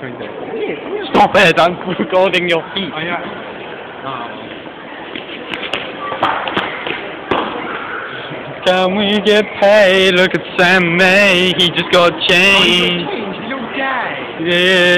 trying to. Stop it, I'm recording your feet. Oh yeah. Oh. Can we get paid? Look at Sam May, he just got Oh, changed. he's got changed. He's all gay. Yeah.